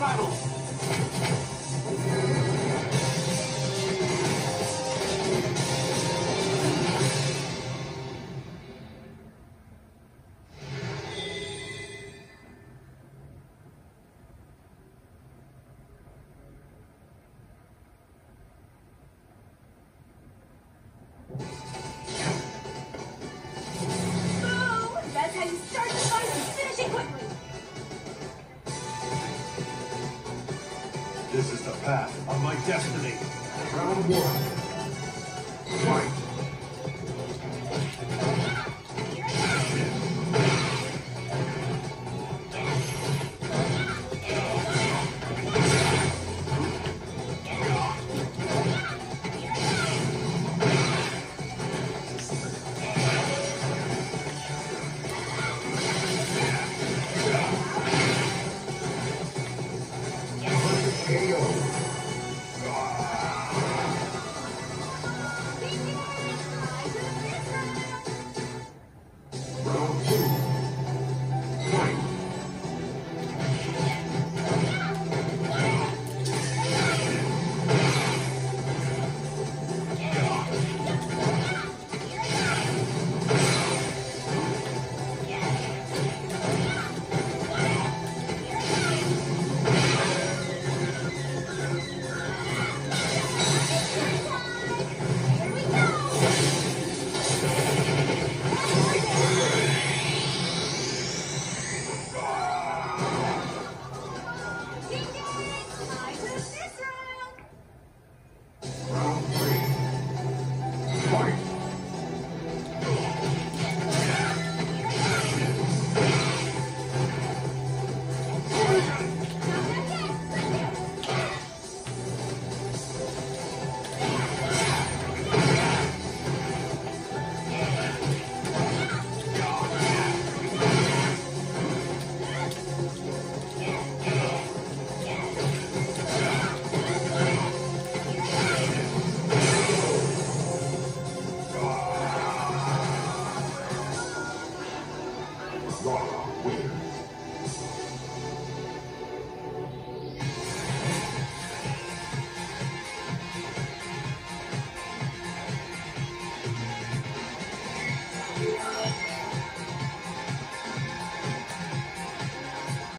the This is the path of my destiny. Round one. Fight!